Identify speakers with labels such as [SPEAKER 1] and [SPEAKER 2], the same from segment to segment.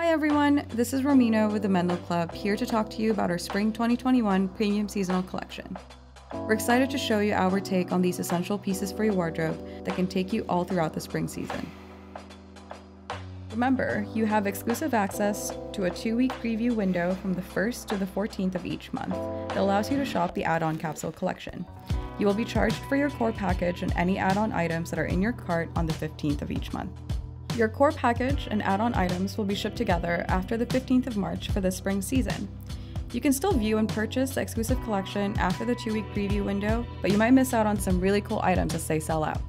[SPEAKER 1] Hi everyone, this is Romina with the Menlo Club here to talk to you about our Spring 2021 Premium Seasonal Collection. We're excited to show you our take on these essential pieces for your wardrobe that can take you all throughout the spring season. Remember, you have exclusive access to a two week preview window from the 1st to the 14th of each month that allows you to shop the add on capsule collection. You will be charged for your core package and any add on items that are in your cart on the 15th of each month. Your core package and add on items will be shipped together after the 15th of March for the spring season. You can still view and purchase the exclusive collection after the two week preview window, but you might miss out on some really cool items as they sell out.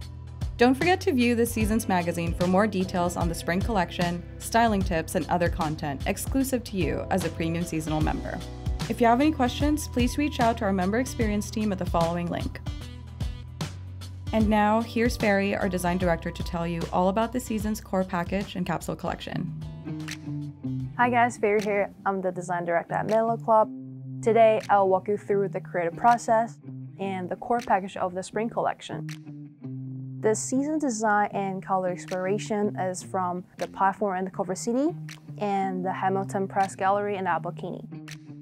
[SPEAKER 1] Don't forget to view this season's magazine for more details on the spring collection, styling tips, and other content exclusive to you as a premium seasonal member. If you have any questions, please reach out to our member experience team at the following link. And now, here's Ferry, our design director, to tell you all about the season's core package and capsule collection.
[SPEAKER 2] Hi guys, Ferry here. I'm the design director at Menlo Club. Today, I'll walk you through the creative process and the core package of the spring collection. The season design and color exploration is from the platform in the Culver City and the Hamilton Press Gallery in Albuquerque.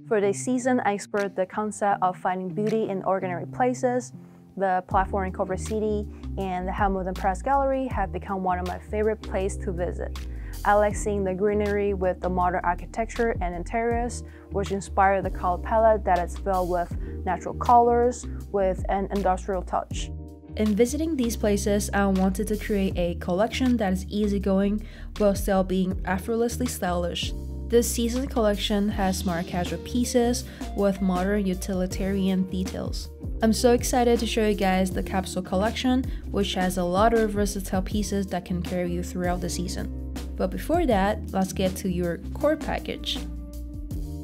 [SPEAKER 2] For the season, I explored the concept of finding beauty in ordinary places the platform in Culver City and the Hamilton Press Gallery have become one of my favorite places to visit. I like seeing the greenery with the modern architecture and interiors, which inspire the color palette that is filled with natural colors with an industrial touch.
[SPEAKER 3] In visiting these places, I wanted to create a collection that is easygoing while still being effortlessly stylish. This season collection has smart casual pieces with modern utilitarian details. I'm so excited to show you guys the capsule collection, which has a lot of versatile pieces that can carry you throughout the season. But before that, let's get to your core package.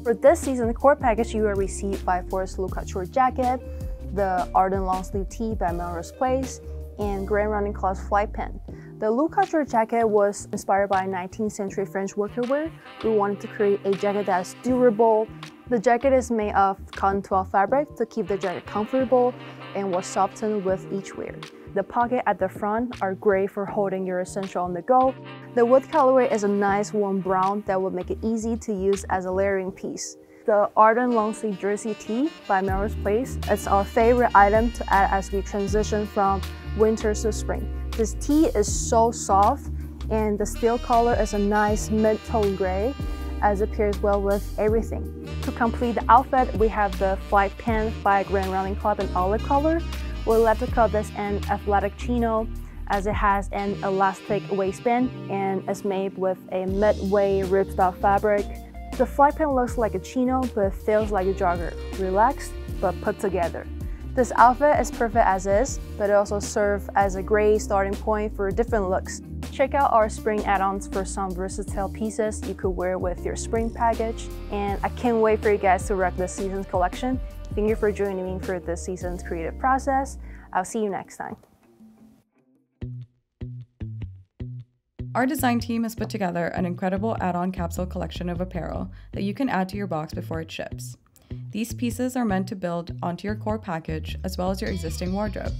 [SPEAKER 2] For this season, the core package you will receive Five Four's Luca chore jacket, the Arden long sleeve tee by Melrose Place, and Grand Running Club's flight pant. The chore jacket was inspired by 19th century French worker wear. We wanted to create a jacket that is durable, the jacket is made of cotton twill fabric to keep the jacket comfortable and was softened with each wear. The pocket at the front are great for holding your essential on the go. The wood colorway is a nice warm brown that will make it easy to use as a layering piece. The Arden long sleeve jersey tee by Melrose Place is our favorite item to add as we transition from winter to spring. This tee is so soft and the steel color is a nice mid-tone gray as it pairs well with everything. To complete the outfit, we have the flight pant by Grand Running Club in olive color. We like to call this an athletic chino as it has an elastic waistband and is made with a mid-way ripstop fabric. The flight pant looks like a chino but feels like a jogger, relaxed but put together. This outfit is perfect as is, but it also serves as a great starting point for different looks. Check out our spring add-ons for some versatile pieces you could wear with your spring package. And I can't wait for you guys to rock this season's collection. Thank you for joining me for this season's creative process. I'll see you next time.
[SPEAKER 1] Our design team has put together an incredible add-on capsule collection of apparel that you can add to your box before it ships. These pieces are meant to build onto your core package as well as your existing wardrobe.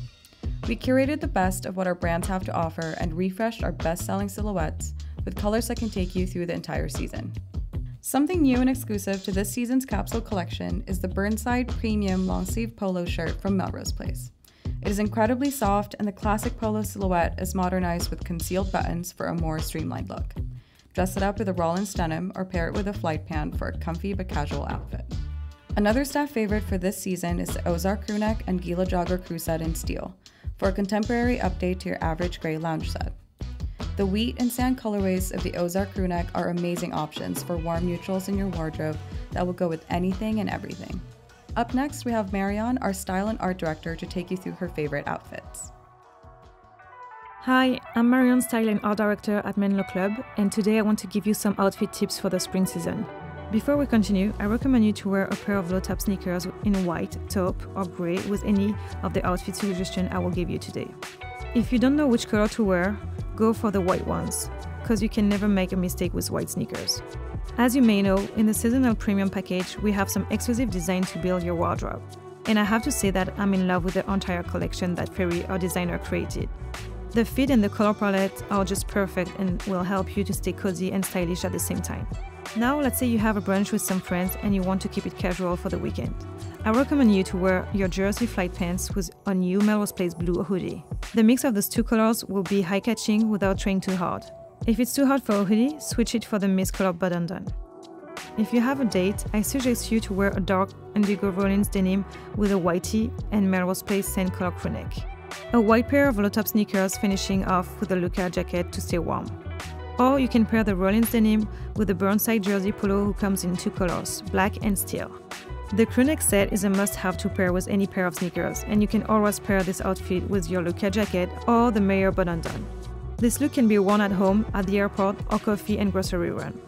[SPEAKER 1] We curated the best of what our brands have to offer and refreshed our best selling silhouettes with colors that can take you through the entire season. Something new and exclusive to this season's capsule collection is the Burnside Premium long sleeve polo shirt from Melrose Place. It is incredibly soft, and the classic polo silhouette is modernized with concealed buttons for a more streamlined look. Dress it up with a Rollins denim or pair it with a flight pant for a comfy but casual outfit. Another staff favorite for this season is the Ozark crewneck and Gila jogger crew set in steel for a contemporary update to your average gray lounge set. The wheat and sand colorways of the Ozark crewneck are amazing options for warm neutrals in your wardrobe that will go with anything and everything. Up next, we have Marion, our style and art director, to take you through her favorite outfits.
[SPEAKER 4] Hi, I'm Marion, style and art director at Menlo Club, and today I want to give you some outfit tips for the spring season. Before we continue, I recommend you to wear a pair of low-top sneakers in white, taupe, or grey with any of the outfit suggestions I will give you today. If you don't know which color to wear, go for the white ones, because you can never make a mistake with white sneakers. As you may know, in the seasonal premium package, we have some exclusive design to build your wardrobe. And I have to say that I'm in love with the entire collection that Ferry, our designer, created. The fit and the color palette are just perfect and will help you to stay cozy and stylish at the same time. Now, let's say you have a brunch with some friends and you want to keep it casual for the weekend. I recommend you to wear your jersey flight pants with a new Melrose Place blue hoodie. The mix of those two colors will be high catching without trying too hard. If it's too hard for a hoodie, switch it for the mist color button down. If you have a date, I suggest you to wear a dark indigo Rollins denim with a white tee and Melrose Place sand color crewneck. A white pair of low-top sneakers finishing off with a Luca jacket to stay warm. Or you can pair the Rollins denim with the Burnside jersey polo who comes in two colors, black and steel. The crewneck set is a must-have to pair with any pair of sneakers, and you can always pair this outfit with your Luca jacket or the Mayer button-down. This look can be worn at home, at the airport, or coffee and grocery run.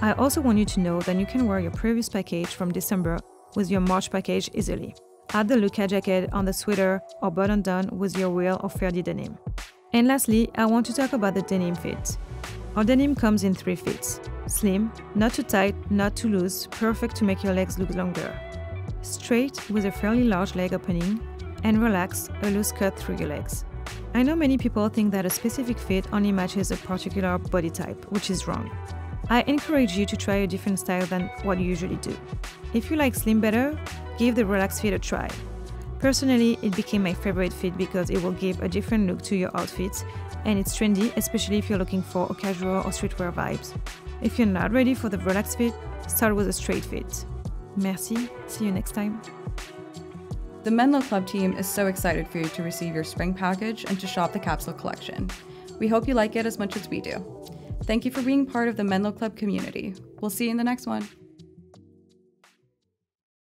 [SPEAKER 4] I also want you to know that you can wear your previous package from December with your March package easily. Add the Luca jacket on the sweater or button down with your real or Ferdi denim. And lastly, I want to talk about the denim fit. Our denim comes in three fits. Slim, not too tight, not too loose, perfect to make your legs look longer. Straight with a fairly large leg opening, and relaxed, a loose cut through your legs. I know many people think that a specific fit only matches a particular body type, which is wrong. I encourage you to try a different style than what you usually do. If you like slim better, give the relaxed fit a try. Personally, it became my favorite fit because it will give a different look to your outfits and it's trendy, especially if you're looking for a casual or streetwear vibes. If you're not ready for the relaxed fit, start with a straight fit. Merci, see you next time.
[SPEAKER 1] The Menlo Club team is so excited for you to receive your spring package and to shop the capsule collection. We hope you like it as much as we do. Thank you for being part of the Menlo Club community. We'll see you in the next one.